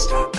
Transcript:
stop.